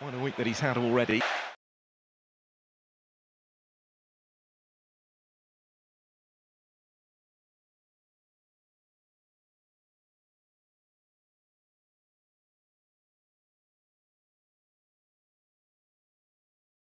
What a week that he's had already.